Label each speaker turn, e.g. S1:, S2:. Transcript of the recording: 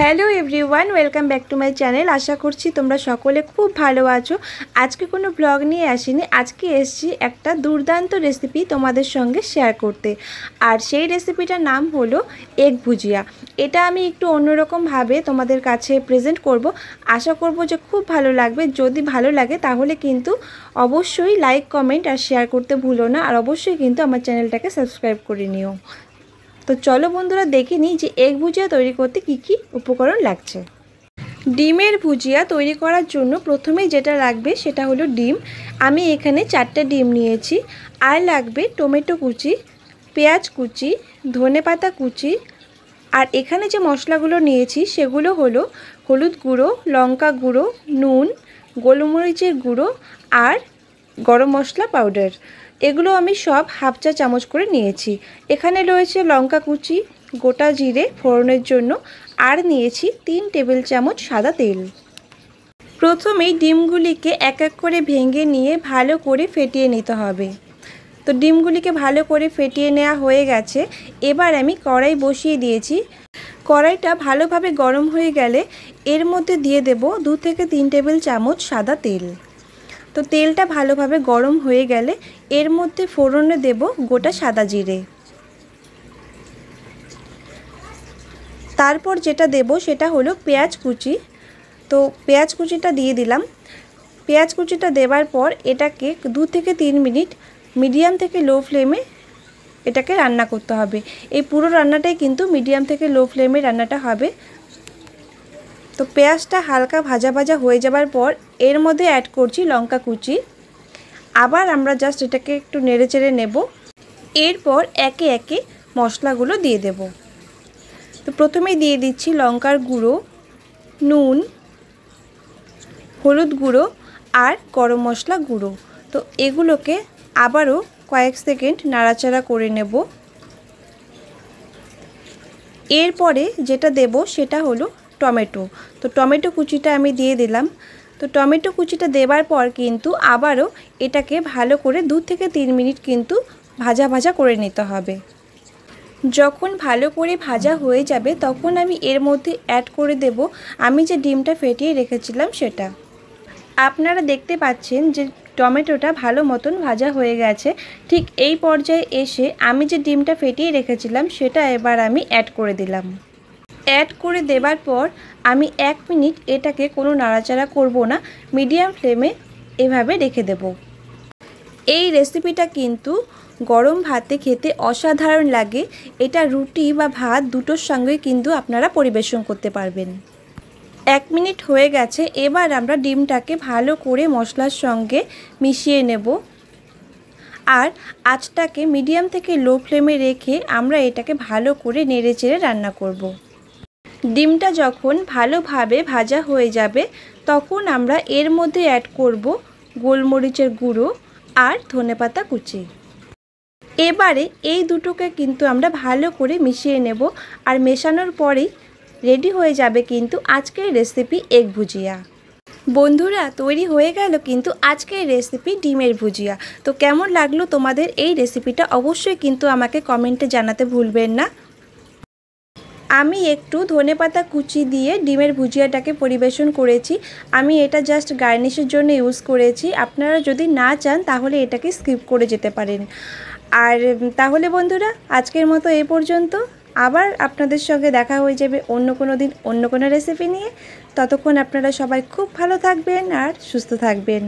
S1: Hello everyone, welcome back to my channel. আশা করছি তোমরা সকলে খুব ভালো আছো। আজকে কোনো ব্লগ নিয়ে আসিনি, আজকে এসছি একটা দুর্দান্ত রেসিপি তোমাদের সঙ্গে শেয়ার করতে। আর সেই রেসিপিটার নাম হলো এগ ভুজিয়া এটা আমি একটু অন্যরকমভাবে তোমাদের কাছে প্রেজেন্ট করব। আশা করব যে খুব ভালো লাগবে। যদি ভালো লাগে তাহলে কিন্তু অবশ্যই লাইক কমেন্ট আর শেয়ার করতে ভুলো না। আর অবশ্যই কিন্তু আমার চ্যানেলটাকে সাবস্ক্রাইব করে নিও। তো চলো বন্ধুরা দেখে নিই যে এগ ভুজিয়া তৈরি করতে কি কি উপকরণ লাগছে। ডিমের ভুজিয়া তৈরি করার জন্য প্রথমেই যেটা লাগবে সেটা হলো ডিম। আমি এখানে চারটে ডিম নিয়েছি। আর লাগবে টমেটো কুচি, পেঁয়াজ কুচি, ধনে পাতা কুচি। আর এখানে যে মশলাগুলো নিয়েছি সেগুলো হলো হলুদ গুঁড়ো, লঙ্কা গুঁড়ো, নুন, গোলমরিচের গুঁড়ো আর গরম মশলা পাউডার। এগুলো আমি সব হাফ চা চামচ করে নিয়েছি। এখানে রয়েছে লঙ্কা কুচি, গোটা জিরে ফোড়নের জন্য, আর নিয়েছি তিন টেবিল চামচ সাদা তেল। প্রথমেই ডিমগুলিকে এক এক করে ভেঙে নিয়ে ভালো করে ফেটিয়ে নিতে হবে। তো ডিমগুলিকে ভালো করে ফেটিয়ে নেওয়া হয়ে গেছে। এবার আমি কড়াই বসিয়ে দিয়েছি। কড়াইটা ভালোভাবে গরম হয়ে গেলে এর মধ্যে দিয়ে দেব দু থেকে তিন টেবিল চামচ সাদা তেল। তো তেলটা ভালোভাবে গরম হয়ে গেলে এর মধ্যে ফোড়নে দেব গোটা সাদা জিরে। তারপর যেটা দেব সেটা হলো পেঁয়াজ কুচি। তো পেঁয়াজ কুচিটা দিয়ে দিলাম। পেঁয়াজ কুচিটা দেওয়ার পর এটাকে দু থেকে তিন মিনিট মিডিয়াম থেকে লো ফ্লেমে এটাকে রান্না করতে হবে। এই পুরো রান্নাটাই কিন্তু মিডিয়াম থেকে লো ফ্লেমে রান্নাটা হবে। তো পেঁয়াজটা হালকা ভাজা ভাজা হয়ে যাবার পর এর মধ্যে অ্যাড করছি লঙ্কা কুচি। আবার আমরা জাস্ট এটাকে একটু নেড়ে চেড়ে নেব। এরপর একে একে মশলাগুলো দিয়ে দেব। তো প্রথমেই দিয়ে দিচ্ছি লঙ্কার গুঁড়ো, নুন, হলুদ গুঁড়ো আর গরম মশলা গুঁড়ো। তো এগুলোকে আবারও কয়েক সেকেন্ড নাড়াচাড়া করে নেব। এরপরে যেটা দেব সেটা হলো টমেটো। তো টমেটো কুচিটা আমি দিয়ে দিলাম। তো টমেটো কুচিটা দেবার পর কিন্তু আবারও এটাকে ভালো করে দু থেকে তিন মিনিট কিন্তু ভাজা ভাজা করে নিতে হবে। যখন ভালো করে ভাজা হয়ে যাবে তখন আমি এর মধ্যে অ্যাড করে দেব আমি যে ডিমটা ফেটিয়ে রেখেছিলাম সেটা। আপনারা দেখতে পাচ্ছেন যে টমেটোটা ভালো মতন ভাজা হয়ে গেছে। ঠিক এই পর্যায়ে এসে আমি যে ডিমটা ফেটিয়ে রেখেছিলাম সেটা এবার আমি অ্যাড করে দিলাম। অ্যাড করে দেবার পর আমি এক মিনিট এটাকে কোনো নাড়াচাড়া করব না মিডিয়াম ফ্লেমে এভাবে রেখে দেব। এই রেসিপিটা কিন্তু গরম ভাতে খেতে অসাধারণ লাগে। এটা রুটি বা ভাত দুটোর সঙ্গে কিন্তু আপনারা পরিবেশন করতে পারবেন। এক মিনিট হয়ে গেছে, এবার আমরা ডিমটাকে ভালো করে মশলার সঙ্গে মিশিয়ে নেব। আর আঁচটাকে মিডিয়াম থেকে লো ফ্লেমে রেখে আমরা এটাকে ভালো করে নেড়ে চেড়ে রান্না করব। ডিমটা যখন ভালোভাবে ভাজা হয়ে যাবে, তখন আমরা এর মধ্যে অ্যাড করব গোলমরিচের গুঁড়ো আর ধনেপাতা কুচি। এবারে এই দুটোকে কিন্তু আমরা ভালো করে মিশিয়ে নেব আর মেশানোর পরেই রেডি হয়ে যাবে কিন্তু আজকের রেসিপি এগ ভুজিয়া। বন্ধুরা, তৈরি হয়ে গেল কিন্তু আজকের রেসিপি ডিমের ভুজিয়া। তো কেমন লাগল তোমাদের এই রেসিপিটা অবশ্যই কিন্তু আমাকে কমেন্টে জানাতে ভুলবেন না। আমি একটু ধনেপাতা কুচি দিয়ে ডিমের ভুজিয়াটাকে পরিবেশন করেছি। আমি এটা জাস্ট গার্নিশের জন্য ইউজ করেছি। আপনারা যদি না চান, তাহলে এটাকে স্কিপ করে যেতে পারেন। আর তাহলে বন্ধুরা, আজকের মতো এই পর্যন্ত। আবার আপনাদের সঙ্গে দেখা হয়ে যাবে অন্য কোনো দিন, অন্য কোনো রেসিপি নিয়ে। ততক্ষণ আপনারা সবাই খুব ভালো থাকবেন আর সুস্থ থাকবেন।